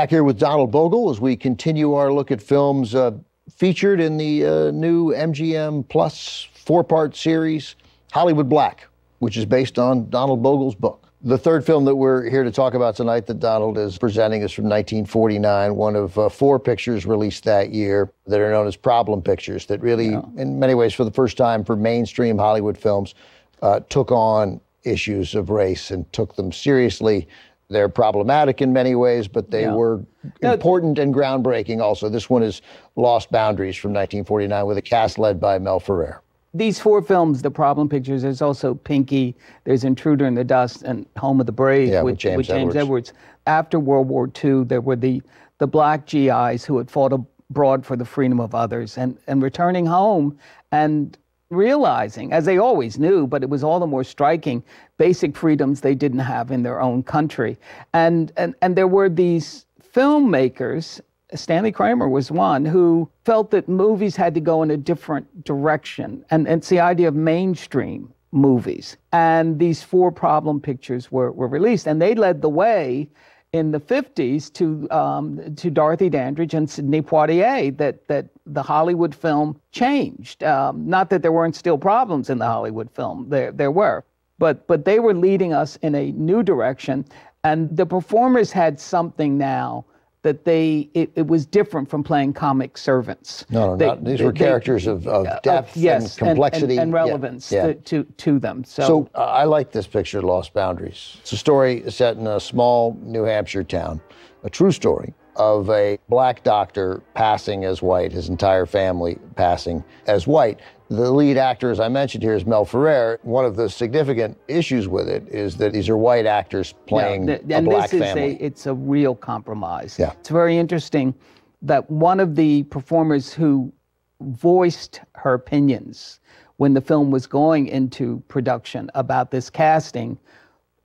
Back here with Donald Bogle as we continue our look at films uh, featured in the uh, new MGM Plus four part series, Hollywood Black, which is based on Donald Bogle's book. The third film that we're here to talk about tonight that Donald is presenting is from 1949, one of uh, four pictures released that year that are known as problem pictures, that really, yeah. in many ways, for the first time for mainstream Hollywood films, uh, took on issues of race and took them seriously. They're problematic in many ways, but they yeah. were important and groundbreaking also. This one is Lost Boundaries from 1949 with a cast led by Mel Ferrer these four films, the problem pictures, there's also Pinky, there's Intruder in the Dust, and Home of the Brave yeah, with, with, James, with James Edwards. Edwards. After World War II, there were the, the black GIs who had fought abroad for the freedom of others and, and returning home and realizing, as they always knew, but it was all the more striking, basic freedoms they didn't have in their own country. And, and, and there were these filmmakers Stanley Kramer was one who felt that movies had to go in a different direction. And, and it's the idea of mainstream movies. And these four problem pictures were, were released, and they led the way in the 50s to um, to Dorothy Dandridge and Sidney Poitier that that the Hollywood film changed. Um, not that there weren't still problems in the Hollywood film, there there were, but but they were leading us in a new direction, and the performers had something now that they it, it, was different from playing comic servants. No, no, they, not, these were characters of, of depth uh, yes, and complexity and, and, and relevance yeah, yeah. To, to, to them. So, so uh, I like this picture, Lost Boundaries. It's a story set in a small New Hampshire town, a true story of a black doctor passing as white, his entire family passing as white. The lead actor, as I mentioned here, is Mel Ferrer. One of the significant issues with it is that these are white actors playing yeah, the, a black this is family. A, it's a real compromise. Yeah. It's very interesting that one of the performers who voiced her opinions when the film was going into production about this casting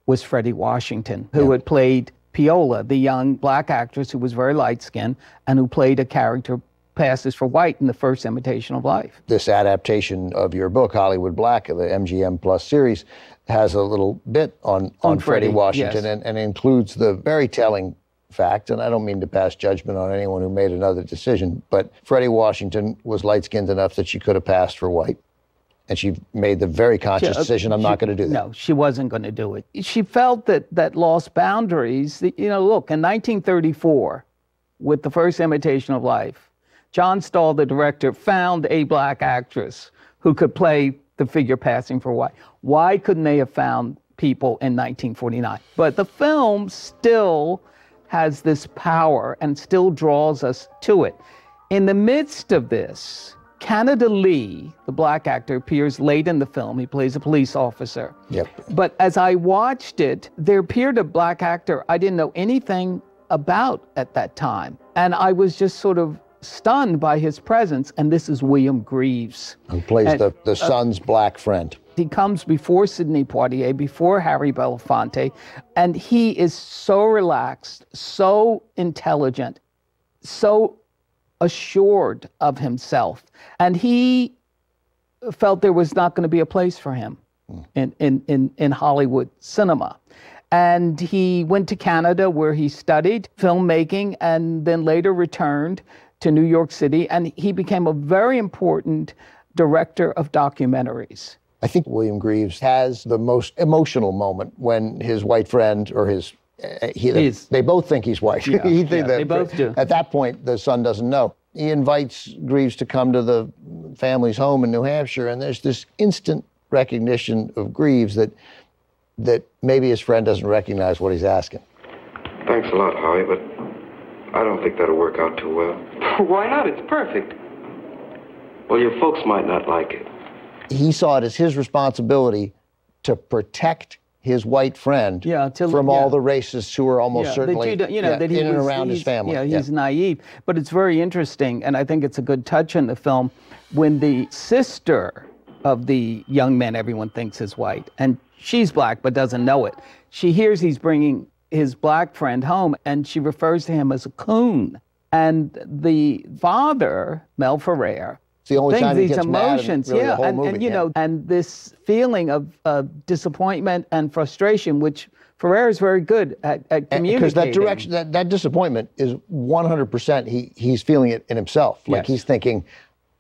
was Fredi Washington, who yeah. had played Peola, the young black actress who was very light skinned and who played a character passes for white in the first imitation of life. This adaptation of your book, Hollywood Black, the MGM Plus series, has a little bit on, on, on Fredi Washington yes. and, and includes the very telling fact, and I don't mean to pass judgment on anyone who made another decision, but Fredi Washington was light skinned enough that she could have passed for white. And she made the very conscious she, uh, decision, I'm she, not going to do that. No, she wasn't going to do it. She felt that that lost boundaries. You know, look, in 1934, with the first imitation of life, John Stahl, the director, found a black actress who could play the figure passing for white. Why couldn't they have found people in 1949? But the film still has this power and still draws us to it. In the midst of this, Canada Lee, the black actor, appears late in the film. He plays a police officer. Yep. But as I watched it, there appeared a black actor I didn't know anything about at that time. And I was just sort of stunned by his presence, and this is William Greaves. Who plays and, the, the uh, son's uh, black friend. He comes before Sidney Poitier, before Harry Belafonte, and he is so relaxed, so intelligent, so assured of himself. And he felt there was not going to be a place for him mm. in, in, in, in Hollywood cinema. And he went to Canada where he studied filmmaking and then later returned to New York City, and he became a very important director of documentaries. I think William Greaves has the most emotional moment when his white friend or his uh, he, they, they, both think he's white. Yeah, he, yeah, they both do. At that point, the son doesn't know. He invites Greaves to come to the family's home in New Hampshire, and there's this instant recognition of Greaves that that maybe his friend doesn't recognize what he's asking. Thanks a lot, Howie, but I don't think that'll work out too well. Why not? It's perfect. Well, your folks might not like it. He saw it as his responsibility to protect his white friend yeah, from yeah. all the racists who are almost yeah, certainly you, know, that he in was, and around his family. Yeah, he's naive. But it's very interesting, and I think it's a good touch in the film when the sister of the young man everyone thinks is white, and she's black but doesn't know it. She hears he's bringing his black friend home, and she refers to him as a coon. And the father, Mel Ferrer, It's the only things, time he these gets mad in emotions, really the yeah, whole and, movie, and you yeah. know, and this feeling of uh, disappointment and frustration, which Ferrer is very good at, at communicating. because that direction that, that disappointment is 100% he he's feeling it in himself like Yes. he's thinking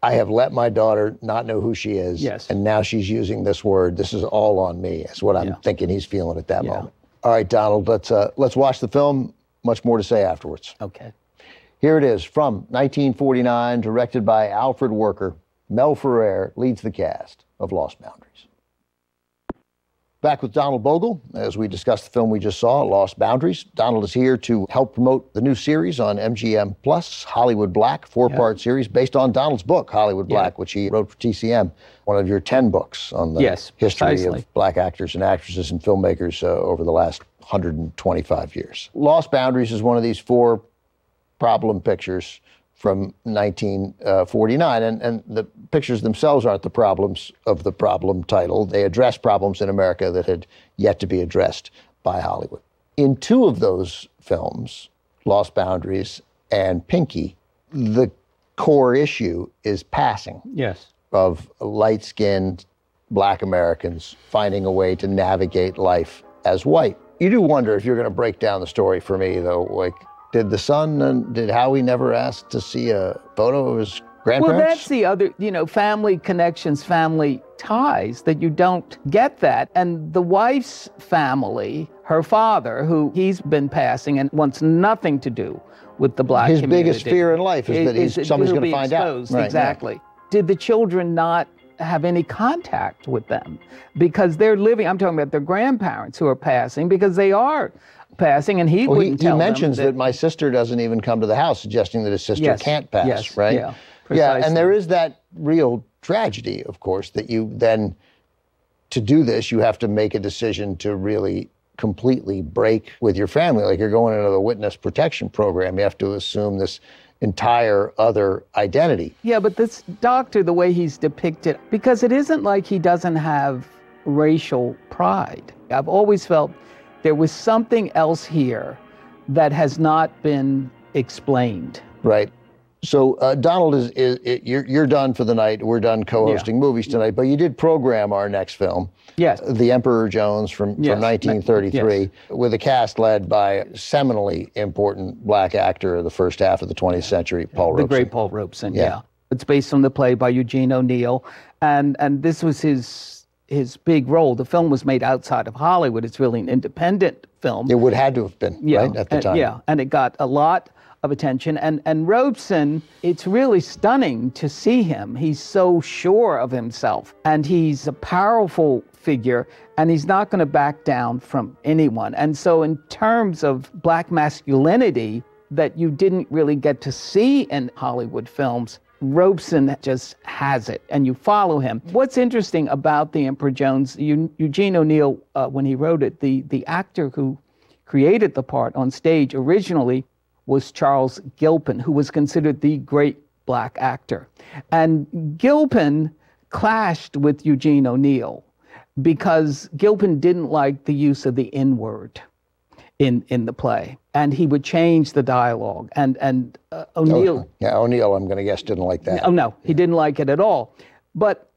i have let my daughter not know who she is Yes. and now she's using this word this is all on me is what i'm Yeah. thinking he's feeling at that Yeah. moment all right donald let's uh, let's watch the film much more to say afterwards Okay. Here it is from 1949 directed by alfred werker mel ferrer leads the cast of lost boundaries Back with Donald Bogle as we discuss the film we just saw, Lost Boundaries. Donald is here to help promote the new series on MGM Plus, Hollywood Black, four part series based on Donald's book, Hollywood Yeah. Black, which he wrote for TCM, one of your 10 books on the Yes, history precisely. of black actors and actresses and filmmakers uh, over the last 125 years. Lost Boundaries is one of these four problem pictures from 1949. And, and the pictures themselves aren't the problems of the problem title. They address problems in America that had yet to be addressed by Hollywood. In two of those films, Lost Boundaries and Pinky, the core issue is passing Yes. of light skinned black Americans finding a way to navigate life as white. You do wonder if you're going to break down the story for me, though. Like, did the son and did Howie never ask to see a photo of his grandparents? Well, that's the other, you know, family connections, family ties that you don't get that. And the wife's family, her father, who he's been passing and wants nothing to do with the black His community. biggest fear in life is that he's- somebody's he'll gonna be find out. exposed. Right, yeah. exactly. Did the children not have any contact with them? Because they're living, I'm talking about their grandparents who are passing, because they are passing, and he well, he, wouldn't he them mentions that, my sister doesn't even come to the house, suggesting that his sister Yes, can't pass, yes, right? yeah, yeah, and there is that real tragedy, of course, that you then, to do this, you have to make a decision to really completely break with your family. Like you're going into the witness protection program, you have to assume this entire other identity. Yeah, but this doctor, the way he's depicted, because it isn't like he doesn't have racial pride. I've always felt there was something else here that has not been explained. Right. So uh, Donald is, is, is you're you're done for the night. We're done co-hosting movies tonight, but you did program our next film, Yes. The Emperor Jones from, Yes. from 1933, Yes. with a cast led by a seminally important black actor of the first half of the 20th century, Paul the Robeson. great Paul Robeson. Yeah. Yeah. It's based on the play by Eugene O'Neill, and and this was his his big role. The film was made outside of Hollywood. It's really an independent film. It would had to have been yeah, right at the and- time. Yeah, and it got a lot of attention. And and Robeson, it's really stunning to see him. He's so sure of himself, and he's a powerful figure, and he's not going to back down from anyone. And so, in terms of black masculinity that you didn't really get to see in Hollywood films. Robeson just has it, and you follow him. What's interesting about The Emperor Jones, Eu- Eugene O'Neill, uh, when he wrote it, the, the actor who created the part on stage originally was Charles Gilpin, who was considered the great black actor. And Gilpin clashed with Eugene O'Neill because Gilpin didn't like the use of the N word in, in the play. And he would change the dialogue. And, and uh, O'Neill. Yeah, O'Neill, I'm going to guess, didn't like that. Oh, no, he didn't like it at all. But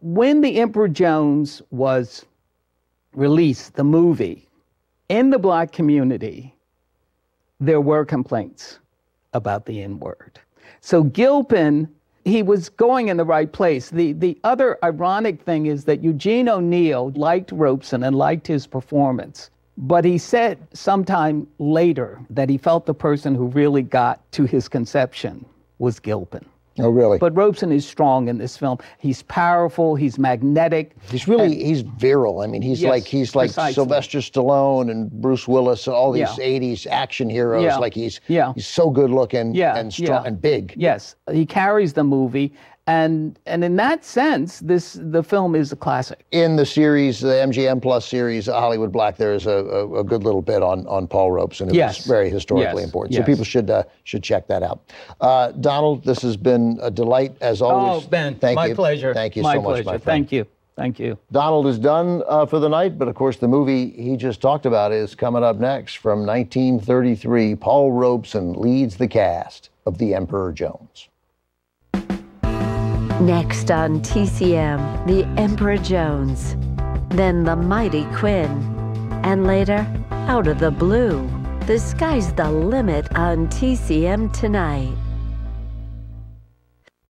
when The Emperor Jones was released, the movie, in the black community, there were complaints about the N word. So Gilpin, he was going in the right place. The, the other ironic thing is that Eugene O'Neill liked Robeson and liked his performance. But he said sometime later that he felt the person who really got to his conception was Gilpin. Oh, really? But Robeson is strong in this film. He's powerful, he's magnetic. He's really he's virile. I mean, he's Yes, like he's like precisely. Sylvester Stallone and Bruce Willis, all these Yeah. '80s action heroes. Yeah. Like he's Yeah. he's so good looking Yeah, and strong and big. Yes, he carries the movie, and and in that sense, this the film is a classic. In the series, the MGM Plus series, Hollywood Black, there is a, a, a good little bit on on Paul Robeson. It Yes. was very historically Yes. important. So people should uh, should check that out. Uh, Donald, this has been a delight as always. Oh, Ben, thank my you. pleasure. Thank you my so much, my friend. Thank you. Thank you. Donald is done uh, for the night, but of course, the movie he just talked about is coming up next from 1933. Paul Robeson leads the cast of The Emperor Jones. Next on TCM, the Emperor Jones, then the Mighty Quinn, and later, out of the blue, the sky's the limit on TCM tonight.